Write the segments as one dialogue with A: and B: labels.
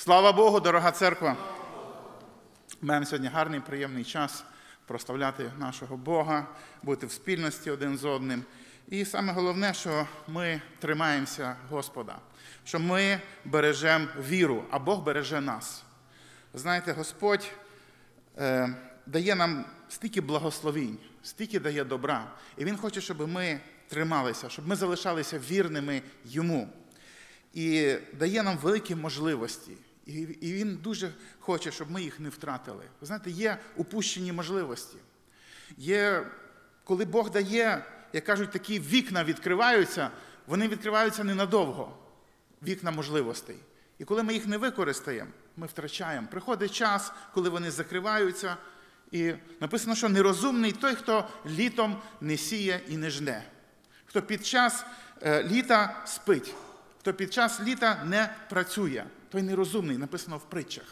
A: Слава Богу, дорога церква! Маємо сьогодні гарний, приємний час прославляти нашого Бога, бути в спільності один з одним. І саме головне, що ми тримаємося Господа, що ми бережемо віру, а Бог береже нас. Знаєте, Господь е, дає нам стільки благословінь, стільки дає добра. І Він хоче, щоб ми трималися, щоб ми залишалися вірними Йому. І дає нам великі можливості. І він дуже хоче, щоб ми їх не втратили. Ви знаєте, є упущені можливості. Є, коли Бог дає, як кажуть, такі вікна відкриваються, вони відкриваються ненадовго, вікна можливостей. І коли ми їх не використаємо, ми втрачаємо. Приходить час, коли вони закриваються, і написано, що нерозумний той, хто літом не сіє і не жне, хто під час е, літа спить, хто під час літа не працює той нерозумний, написано в притчах.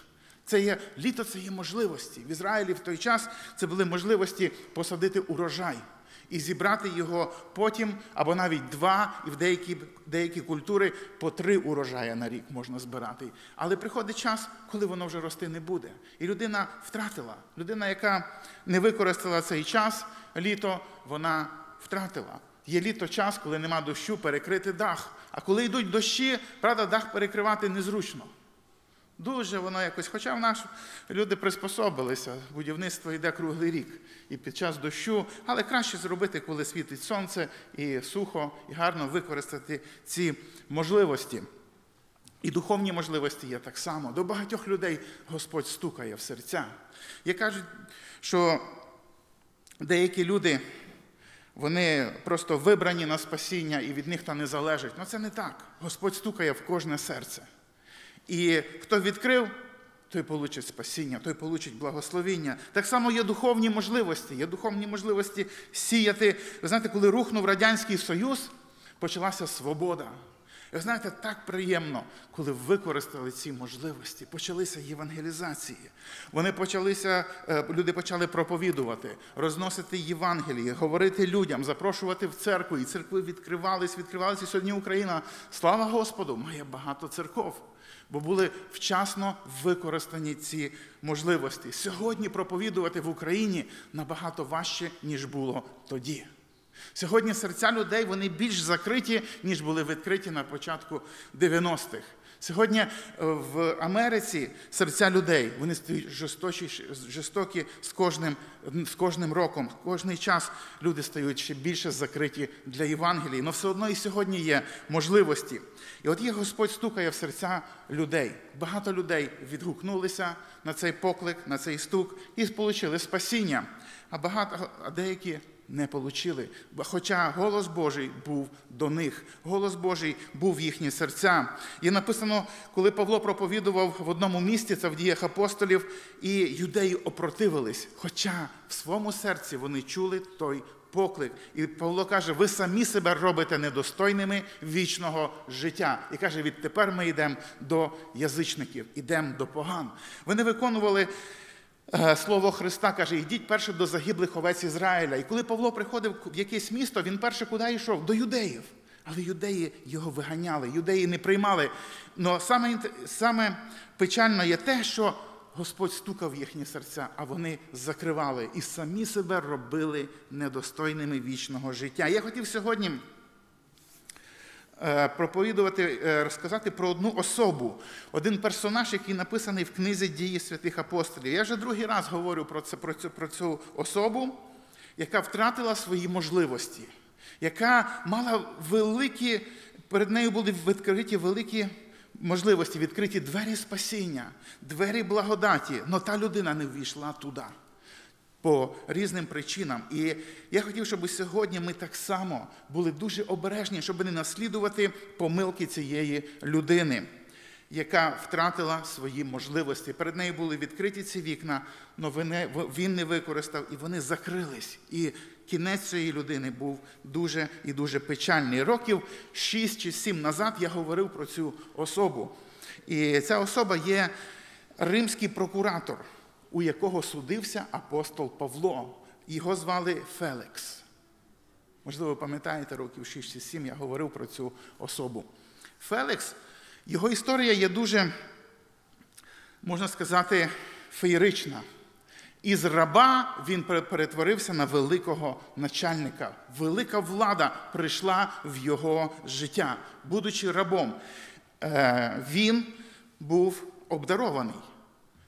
A: Це є літо, це є можливості. В Ізраїлі в той час це були можливості посадити урожай і зібрати його потім, або навіть два, і в деякі деякі культури по три урожая на рік можна збирати. Але приходить час, коли воно вже рости не буде. І людина втратила. Людина, яка не використала цей час, літо, вона втратила. Є літо час, коли нема дощу, перекрити дах. А коли йдуть дощі, правда, дах перекривати незручно. Дуже воно якось, хоча в нас люди приспособилися, будівництво йде круглий рік і під час дощу, але краще зробити, коли світить сонце і сухо, і гарно використати ці можливості. І духовні можливості є так само. До багатьох людей Господь стукає в серця. Я кажу, що деякі люди вони просто вибрані на спасіння і від них то не залежить. Ну це не так. Господь стукає в кожне серце. І хто відкрив, той получить спасіння, той получить благословіння. Так само є духовні можливості. Є духовні можливості сіяти. Ви знаєте, коли рухнув Радянський Союз, почалася свобода. І знаєте, так приємно, коли використали ці можливості, почалися євангелізації. Вони почалися, е, люди почали проповідувати, розносити Євангелії, говорити людям, запрошувати в церкву. І церкви відкривались, відкривалися. Сьогодні Україна, слава Господу, має багато церков. Бо були вчасно використані ці можливості. Сьогодні проповідувати в Україні набагато важче, ніж було тоді. Сьогодні серця людей вони більш закриті, ніж були відкриті на початку 90-х. Сьогодні е, в Америці серця людей вони стають жорсточі, жорстокі з кожним з кожним роком. Кожний час люди стають ще більше закриті для Євангелії. Але все одно і сьогодні є можливості. І от є Господь стукає в серця людей. Багато людей відгукнулися на цей поклик, на цей стук і отримали спасіння. А багато, а деякі не получили. Хоча голос Божий був до них, голос Божий був в їхні серця. І написано, коли Павло проповідував в одному місті, це в діях апостолів, і юдеї опротивились. Хоча в своєму серці вони чули той поклик. І Павло каже: ви самі себе робите недостойними вічного життя. І каже: відтепер ми йдемо до язичників, йдемо до поган. Вони виконували. Е, слово Христа каже, йдіть перше до загиблих овець Ізраїля. І коли Павло приходив в якесь місто, він перше куди йшов? До юдеїв. Але юдеї його виганяли, юдеї не приймали. Но саме, саме печально є те, що Господь стукав в їхні серця, а вони закривали і самі себе робили недостойними вічного життя. Я хотів сьогодні. Е, проповідувати, е, розказати про одну особу, один персонаж, який написаний в книзі дії святих апостолів. Я вже другий раз говорю про, це, про, цю, про цю особу, яка втратила свої можливості, яка мала великі, перед нею були відкриті великі можливості, відкриті двері спасіння, двері благодаті, але та людина не ввійшла туди по різним причинам. І я хотів, щоб сьогодні ми так само були дуже обережні, щоб не наслідувати помилки цієї людини, яка втратила свої можливості. Перед нею були відкриті ці вікна, але він не використав, і вони закрились. І кінець цієї людини був дуже і дуже печальний. Років 6 чи 7 назад я говорив про цю особу. І ця особа є римський прокуратор у якого судився апостол Павло. Його звали Феликс. Можливо, ви пам'ятаєте, років 6 чи 7 я говорив про цю особу. Феликс, його історія є дуже можна сказати, феєрична. Із раба він перетворився на великого начальника. Велика влада прийшла в його життя, будучи рабом. Е, він був обдарований.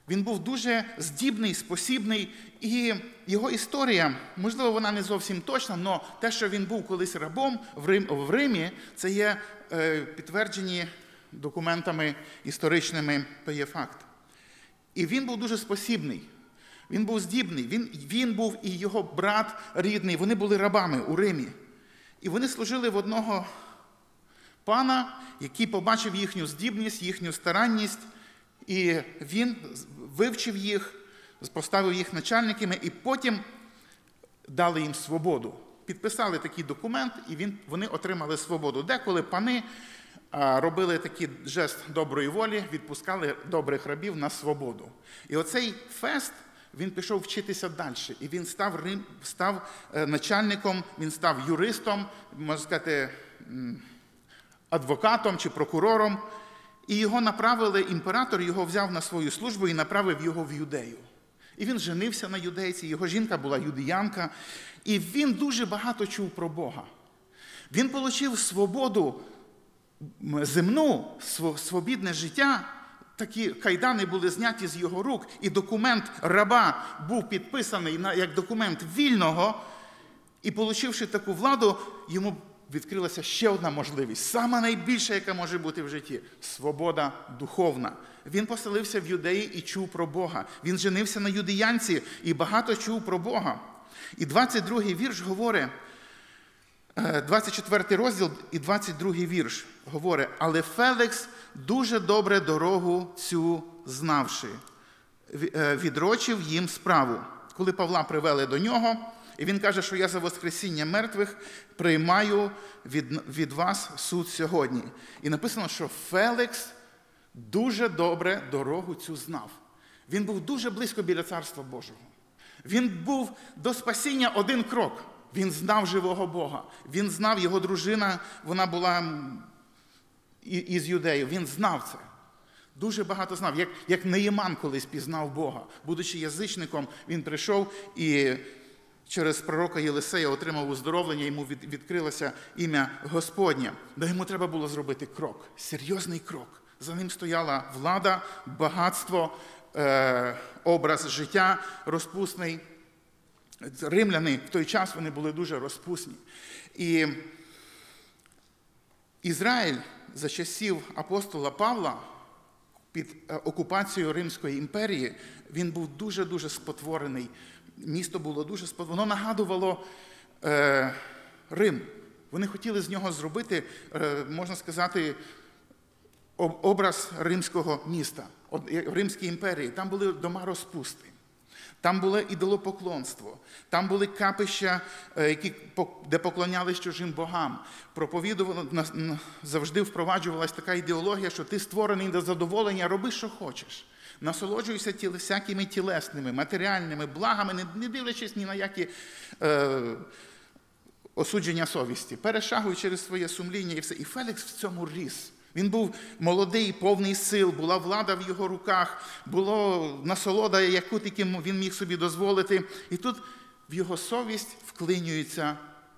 A: Він був дуже здібний, спосібний, і його історія, можливо, вона не зовсім точна, але те, що він був колись рабом в Римі, це є е, підтверджені документами історичними, то є факт. І він був дуже спосібний. Він був здібний, він він був і його брат рідний, вони були рабами у Римі. І вони служили в одного пана, який побачив їхню здібність, їхню старанність, і він вивчив їх, поставив їх начальниками, і потім дали їм свободу. Підписали такий документ, і він, вони отримали свободу. Деколи пани робили такий жест доброї волі, відпускали добрих рабів на свободу. І оцей фест. Він пішов вчитися далі, і він став став е, начальником, він став юристом, можна сказати, адвокатом чи прокурором. І його направили, імператор його взяв на свою службу і направив його в юдею. І він женився на юдейці, його жінка була юдеянка, і він дуже багато чув про Бога. Він отримав свободу земну, свобідне життя. Такі кайдани були зняті з його рук, і документ раба був підписаний як документ вільного. І, отримавши таку владу, йому відкрилася ще одна можливість, сама найбільша, яка може бути в житті свобода духовна. Він поселився в юдеї і чув про Бога. Він женився на юдеянці і багато чув про Бога. І 22-й вірш говорить, 24 е, розділ і 22 й вірш говорить, але Феликс дуже добре дорогу цю знавши, е, відрочив їм справу. Коли Павла привели до нього, і він каже, що я за Воскресіння мертвих приймаю від від вас суд сьогодні. І написано, що Феликс дуже добре дорогу цю знав. Він був дуже близько біля Царства Божого. Він був до спасіння один крок. Він знав живого Бога. Він знав його дружина, вона була із юдеїв. Він знав це. Дуже багато знав. Як як Неєман колись пізнав Бога. Будучи язичником, він прийшов і через пророка Єлисея отримав уздоровлення, йому від, відкрилося ім'я Господнє. де йому треба було зробити крок, серйозний крок. За ним стояла влада, багатство, е, образ життя розпусний. Римляни в той час вони були дуже розпусні. І Ізраїль за часів апостола Павла під е, окупацією Римської імперії він був дуже-дуже спотворений. Місто було дуже спотворене. Воно нагадувало е, Рим. Вони хотіли з нього зробити, е, можна сказати, образ римського міста, Римській імперії. Там були дома розпусти. Там було ідолопоклонство, там були капища, е, які, де поклонялись чужим богам. Проповідувало, завжди впроваджувалася така ідеологія, що ти створений до задоволення, роби, що хочеш. Насолоджуйся тіл, всякими тілесними, матеріальними благами, не, не дивлячись ні на які е, осудження совісті. Перешагуй через своє сумління і все. І Фелікс в цьому ріс. Він був молодий, повний сил, була влада в його руках, було насолода, яку тільки він міг собі дозволити. І тут в його совість вклинюється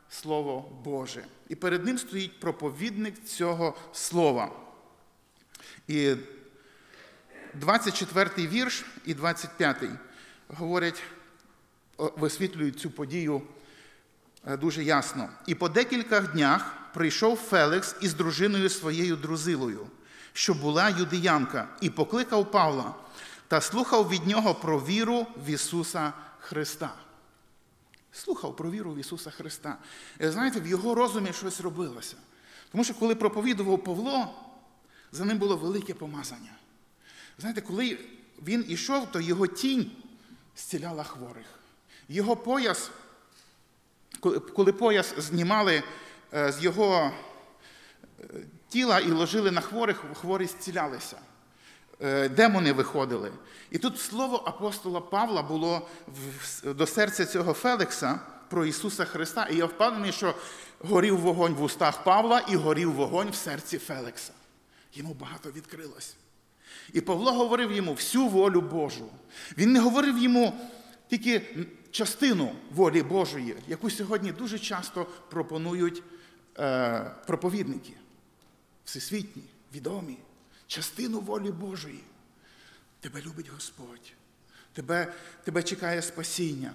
A: Слово Боже. І перед ним стоїть проповідник цього слова. І 24 вірш і 25 говорять, висвітлюють цю подію е, дуже ясно. І по декілька днях прийшов Феликс із дружиною своєю друзилою, що була юдеянка, і покликав Павла та слухав від нього про віру в Ісуса Христа. Слухав про віру в Ісуса Христа. Знаєте, в його розумі щось робилося. Тому що, коли проповідував Павло, за ним було велике помазання. Знаєте, коли він ішов, то його тінь зціляла хворих. Його пояс, коли пояс знімали Е, з його е, тіла і ложили на хворих, хворі зцілялися. Е, демони виходили. І тут слово апостола Павла було до серця цього Феликса про Ісуса Христа. І я впевнений, що горів вогонь в устах Павла і горів вогонь в серці Феликса. Йому багато відкрилось. І Павло говорив йому всю волю Божу. Він не говорив йому тільки частину волі Божої, яку сьогодні дуже часто пропонують е, проповідники, всесвітні, відомі, частину волі Божої. Тебе любить Господь, тебе, тебе чекає спасіння.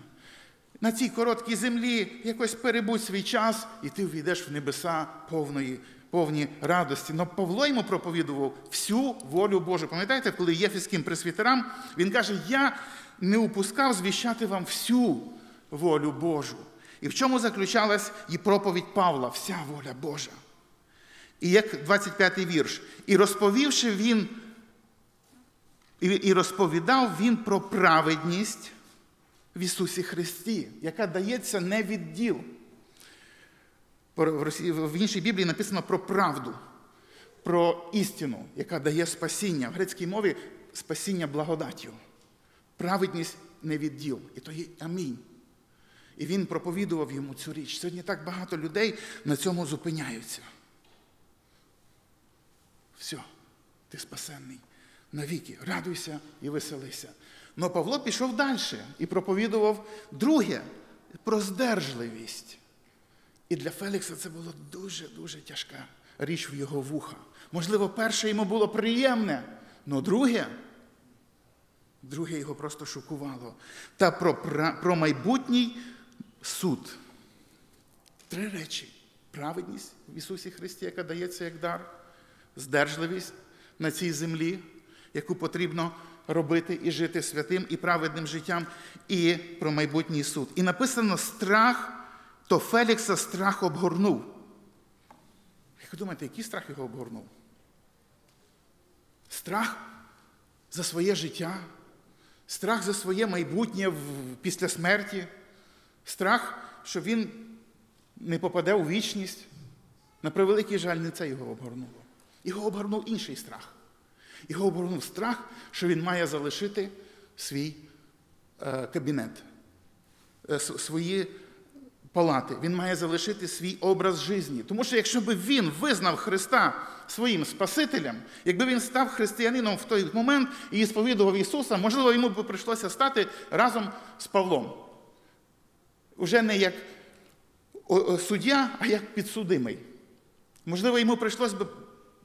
A: На цій короткій землі якось перебудь свій час, і ти війдеш в небеса повної, повні радості. Но Павло йому проповідував всю волю Божу. Пам'ятаєте, коли єфіським пресвітерам, він каже: Я не упускав звіщати вам всю волю Божу. І в чому заключалась і проповідь Павла, вся воля Божа. І як 25-й вірш. І розповівши він, і розповідав він про праведність в Ісусі Христі, яка дається не від діл. В іншій Біблії написано про правду, про істину, яка дає спасіння. В грецькій мові спасіння благодаттю. Праведність не від діл. І то є амінь. І він проповідував йому цю річ. Сьогодні так багато людей на цьому зупиняються. Все, ти спасенний навіки. Радуйся і веселися. Но Павло пішов далі і проповідував друге про здержливість. І для Фелікса це було дуже-дуже тяжка річ в його вуха. Можливо, перше йому було приємне, але друге, друге його просто шокувало. Та про, про майбутній суд. Три речі: праведність в Ісусі Христі, яка дається як дар, здержливість на цій землі, яку потрібно робити і жити святим і праведним життям, і про майбутній суд. І написано страх, то Фелікса страх обгорнув. Як ви думаєте, який страх його обгорнув? Страх за своє життя, страх за своє майбутнє після смерті, страх, що він не попаде у вічність. На превеликий жаль, не це його обгорнуло. Його обгорнув інший страх. Його обгорнув страх, що він має залишити свій е, кабінет, е, свої палати. Він має залишити свій образ житті. Тому що якщо б він визнав Христа своїм Спасителем, якби він став християнином в той момент і сповідував Ісуса, можливо, йому б прийшлося стати разом з Павлом. Уже не як суддя, а як підсудимий. Можливо, йому прийшлося б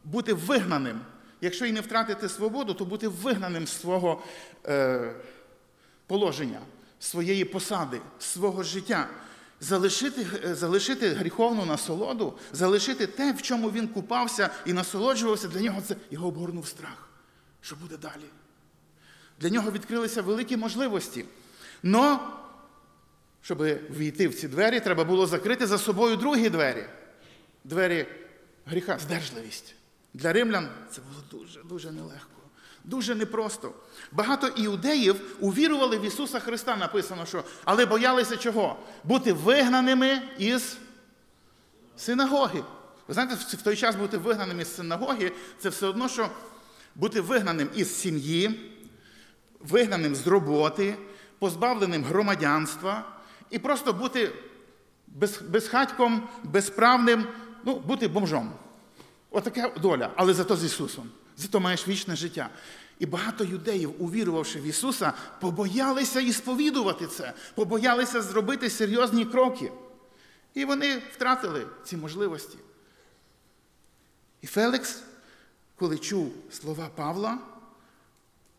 A: бути вигнаним якщо і не втратити свободу, то бути вигнаним з свого е, положення, своєї посади, свого життя, залишити е, залишити гріховну насолоду, залишити те, в чому він купався і насолоджувався, для нього це його обгорнув страх. Що буде далі? Для нього відкрилися великі можливості. Но, щоб війти в ці двері, треба було закрити за собою другі двері. Двері гріха, здержливість. Для римлян це було дуже-дуже нелегко, дуже непросто. Багато іудеїв увірували в Ісуса Христа, написано, що, але боялися чого? Бути вигнаними із синагоги. Ви знаєте, в той час бути вигнаним із синагоги це все одно, що бути вигнаним із сім'ї, вигнаним з роботи, позбавленим громадянства і просто бути без, безхатьком, безправним, ну, бути бомжом. Отака доля, але зато з Ісусом. Зато маєш вічне життя. І багато юдеїв, увірувавши в Ісуса, побоялися і сповідувати це, побоялися зробити серйозні кроки. І вони втратили ці можливості. І Феликс, коли чув слова Павла,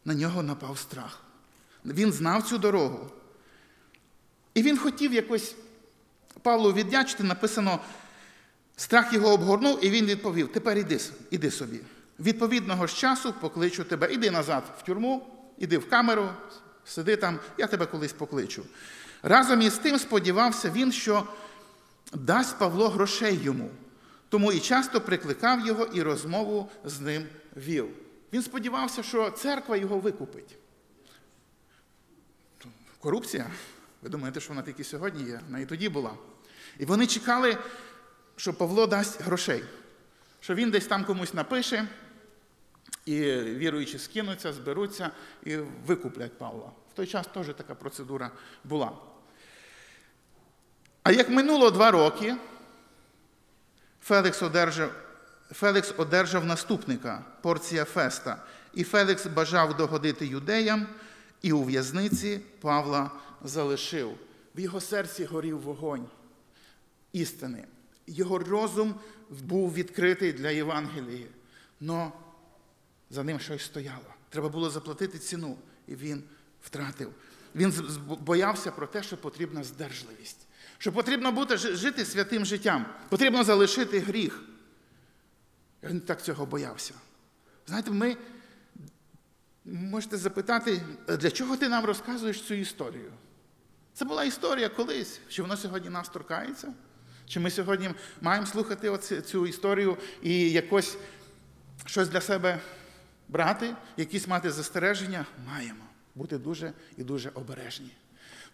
A: на нього напав страх. Він знав цю дорогу. І він хотів якось Павлу віддячити, написано Страх його обгорнув, і він відповів: Тепер іди, іди собі. Відповідного ж часу покличу тебе. Іди назад в тюрму, іди в камеру, сиди там, я тебе колись покличу. Разом із тим сподівався він, що дасть Павло грошей йому, тому і часто прикликав його і розмову з ним вів. Він сподівався, що церква його викупить. Корупція. Ви думаєте, що вона тільки сьогодні є? Вона і тоді була. І вони чекали що Павло дасть грошей, що він десь там комусь напише, і віруючі скинуться, зберуться і викуплять Павла. В той час теж така процедура була. А як минуло два роки, Фелікс одержав Фелікс одержав наступника Порція Феста, і Фелікс бажав догодити юдеям, і у в'язниці Павла залишив. В його серці горів вогонь істини. Його розум був відкритий для Євангелії, але за ним щось стояло. Треба було заплатити ціну, і він втратив. Він боявся про те, що потрібна здержливість, що потрібно бути жити святим життям, потрібно залишити гріх. Він так цього боявся. Знаєте, ми можете запитати, для чого ти нам розказуєш цю історію? Це була історія колись, чи воно сьогодні нас торкається? Чи ми сьогодні маємо слухати оці, цю історію і якось щось для себе брати, якісь мати застереження? Маємо бути дуже і дуже обережні.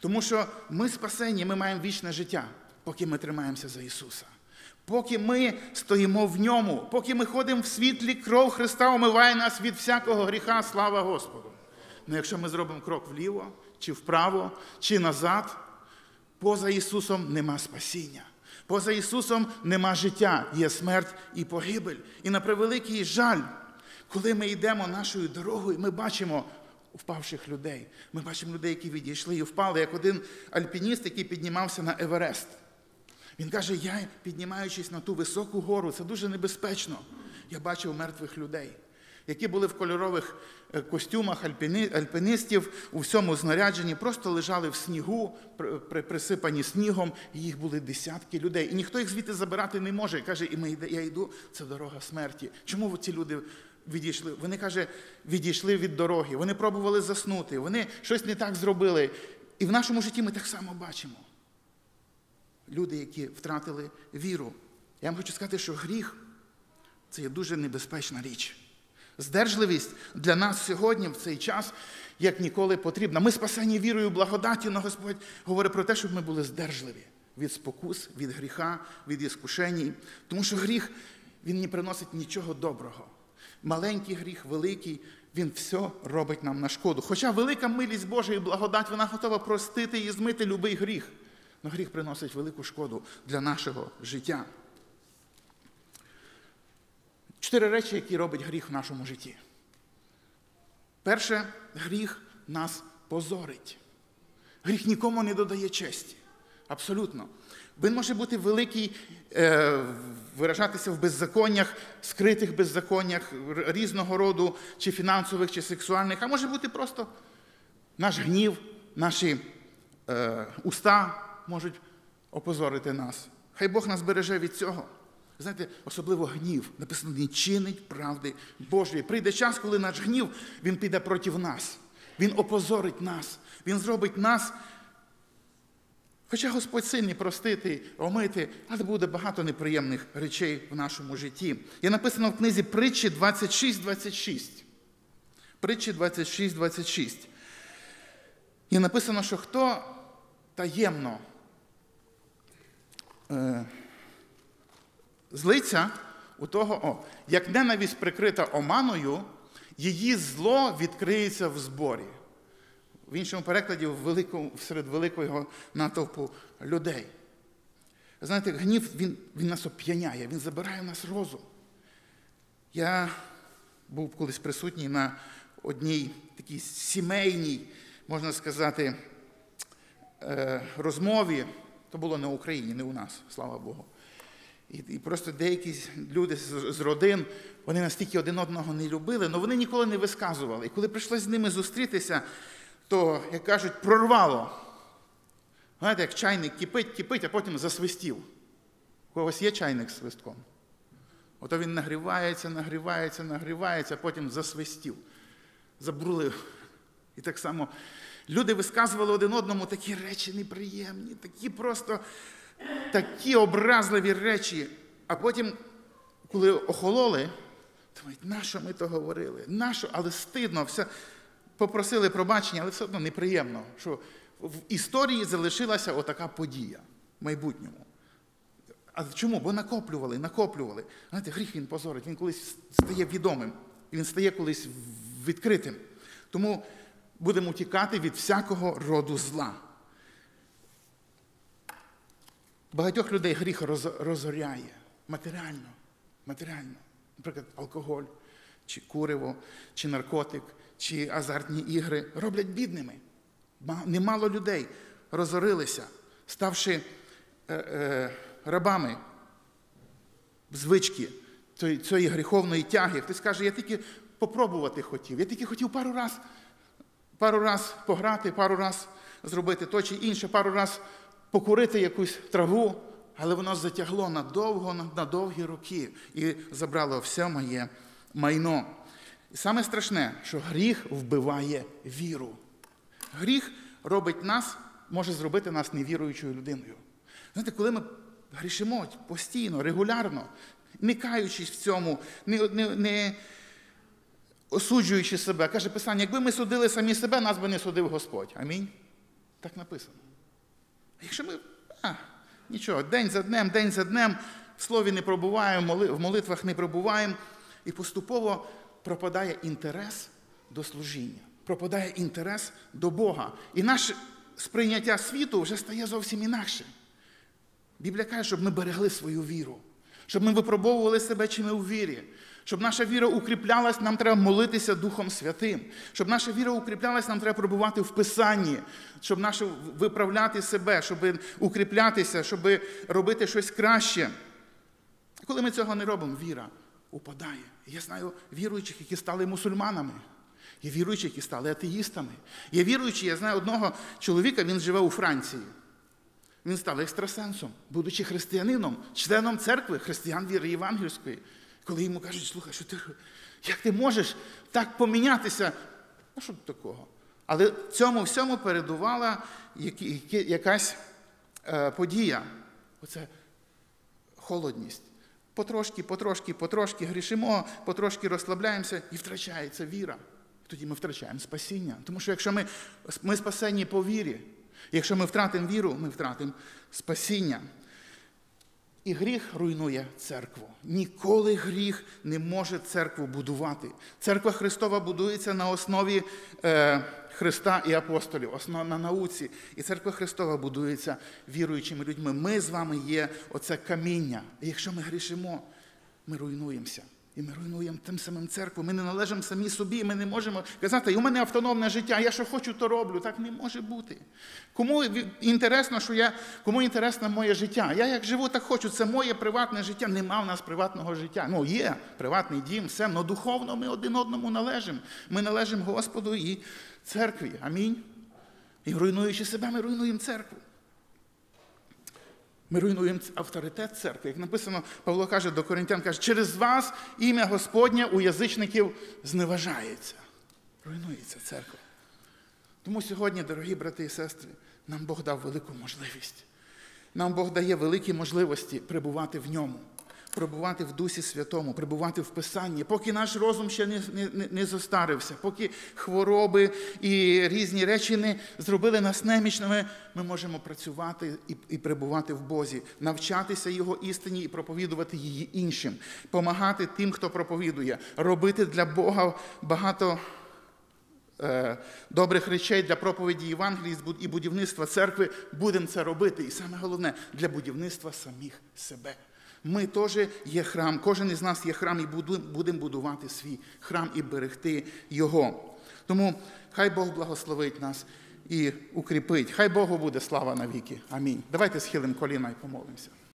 A: Тому що ми спасені, ми маємо вічне життя, поки ми тримаємося за Ісуса. Поки ми стоїмо в ньому, поки ми ходимо в світлі, кров Христа омиває нас від всякого гріха, слава Господу. Ну якщо ми зробимо крок вліво, чи вправо, чи назад, поза Ісусом нема спасіння. Поза Ісусом нема життя, є смерть і погибель. І на превеликий жаль, коли ми йдемо нашою дорогою, ми бачимо впавших людей. Ми бачимо людей, які відійшли і впали, як один альпініст, який піднімався на Еверест. Він каже: я, піднімаючись на ту високу гору, це дуже небезпечно. Я бачив мертвих людей, які були в кольорових е, костюмах альпіністів, у всьому знарядженні, просто лежали в снігу, присипані снігом, і їх були десятки людей. І ніхто їх звідти забирати не може. Каже, і ми я йду, це дорога смерті. Чому ці люди відійшли? Вони каже, відійшли від дороги. Вони пробували заснути, вони щось не так зробили. І в нашому житті ми так само бачимо люди, які втратили віру. Я вам хочу сказати, що гріх це є дуже небезпечна річ. Здержливість для нас сьогодні, в цей час, як ніколи потрібна. Ми спасені вірою, благодаті, але Господь говорить про те, щоб ми були здержливі від спокус, від гріха, від іскушеній. Тому що гріх він не приносить нічого доброго. Маленький гріх, великий, він все робить нам на шкоду. Хоча велика милість Божа і благодать, вона готова простити і змити будь-який гріх. Но гріх приносить велику шкоду для нашого життя. Чотири речі, які робить гріх в нашому житті. Перше, гріх нас позорить. Гріх нікому не додає честі. Абсолютно. Він може бути великий, е, виражатися в беззаконнях, скритих беззаконнях різного роду, чи фінансових, чи сексуальних, а може бути просто наш гнів, наші е, уста, можуть опозорити нас. Хай Бог нас береже від цього. Знаєте, особливо гнів. Написано, не чинить правди Божої. Прийде час, коли наш гнів він піде проти нас. Він опозорить нас. Він зробить нас. Хоча Господь сильний простити, омити, але буде багато неприємних речей в нашому житті. Є написано в книзі притчі 26-26. Притчі 26-26. Є написано, що хто таємно е, злиться у того, о, як ненависть прикрита оманою, її зло відкриється в зборі. В іншому перекладі в великому, серед великого натовпу людей. Знаєте, гнів він, він нас оп'яняє, він забирає в нас розум. Я був колись присутній на одній такій сімейній, можна сказати, е, розмові то було не в Україні, не у нас, слава Богу. І і просто деякі люди з, з родин, вони настільки один одного не любили, але вони ніколи не висказували. І коли прийшлося з ними зустрітися, то, як кажуть, прорвало. Знаєте, як чайник кипить, кипить, а потім засвистів. У когось є чайник з свистком. Ото він нагрівається, нагрівається, нагрівається, а потім засвистів, забрулив. І так само Люди висказували один одному такі речі неприємні, такі просто такі образливі речі. А потім, коли охололи, думають, нащо ми то говорили? Нащо? Але стидно, все. Попросили пробачення, але все одно неприємно, що в історії залишилася отака подія в майбутньому. А чому? Бо накоплювали, накоплювали. Знаєте, гріх він позорить, він колись стає відомим, він стає колись відкритим. Тому будемо тікати від всякого роду зла. Багатьох людей гріх розоряє матеріально. матеріально. Наприклад, алкоголь, чи куриво, чи наркотик, чи азартні ігри роблять бідними. Немало людей розорилися, ставши е, е, рабами звички цієї, гріховної тяги. Хтось каже, я тільки попробувати хотів, я тільки хотів пару раз, пару раз пограти, пару раз зробити то чи інше, пару раз покурити якусь траву, але воно затягло надовго, на, на довгі роки і забрало все моє майно. І саме страшне, що гріх вбиває віру. Гріх робить нас, може зробити нас невіруючою людиною. Знаєте, коли ми грішимо постійно, регулярно, не каючись в цьому, не, не, не осуджуючи себе, каже Писання, якби ми судили самі себе, нас би не судив Господь. Амінь. Так написано. А якщо ми а, нічого, день за днем, день за днем в слові не пробуваємо, в молитвах не пробуваємо, і поступово пропадає інтерес до служіння, пропадає інтерес до Бога. І наше сприйняття світу вже стає зовсім інакшим. Біблія каже, щоб ми берегли свою віру, щоб ми випробовували себе, чи ми у вірі. Щоб наша віра укріплялась, нам треба молитися Духом Святим. Щоб наша віра укріплялась, нам треба пробувати в Писанні, щоб наше виправляти себе, щоб укріплятися, щоб робити щось краще. Коли ми цього не робимо, віра упадає. Я знаю віруючих, які стали мусульманами. Є віруючі, які стали атеїстами. Є віруючі, я знаю одного чоловіка, він живе у Франції. Він став екстрасенсом, будучи християнином, членом церкви, християн віри євангельської. Коли йому кажуть, слухай, що ти, як ти можеш так помінятися? Ну, що такого? Але цьому всьому передувала якась е, подія. Оце холодність. Потрошки, потрошки, потрошки грішимо, потрошки розслабляємося і втрачається віра. Тоді ми втрачаємо спасіння. Тому що якщо ми, ми спасені по вірі, якщо ми втратимо віру, ми втратимо спасіння. І гріх руйнує церкву. Ніколи гріх не може церкву будувати. Церква Христова будується на основі е, Христа і апостолів, основ, на науці. І церква Христова будується віруючими людьми. Ми з вами є оце каміння. І якщо ми грішимо, ми руйнуємося. І ми руйнуємо тим самим церкву. Ми не належимо самі собі, ми не можемо казати, у мене автономне життя, я що хочу, то роблю. Так не може бути. Кому інтересно, що я, кому інтересне моє життя? Я як живу, так хочу. Це моє приватне життя. Нема в нас приватного життя. Ну, є приватний дім, все, але духовно ми один одному належимо. Ми належимо Господу і церкві. Амінь. І руйнуючи себе, ми руйнуємо церкву. Ми руйнуємо авторитет церкви. Як написано, Павло каже до Коринтян, каже, через вас ім'я Господнє у язичників зневажається. Руйнується церква. Тому сьогодні, дорогі брати і сестри, нам Бог дав велику можливість. Нам Бог дає великі можливості перебувати в ньому, перебувати в Дусі Святому, перебувати в Писанні, поки наш розум ще не, не, не- не зостарився, поки хвороби і різні речі не зробили нас немічними, ми можемо працювати і, і перебувати в Бозі, навчатися Його істині і проповідувати її іншим, помагати тим, хто проповідує, робити для Бога багато е, добрих речей для проповіді Євангелії і будівництва церкви, будемо це робити. І саме головне для будівництва самих себе. Ми теж є храм, кожен із нас є храм, і будемо будувати свій храм і берегти його. Тому хай Бог благословить нас і укріпить. Хай Богу буде слава навіки. Амінь. Давайте схилимо коліна і помолимося.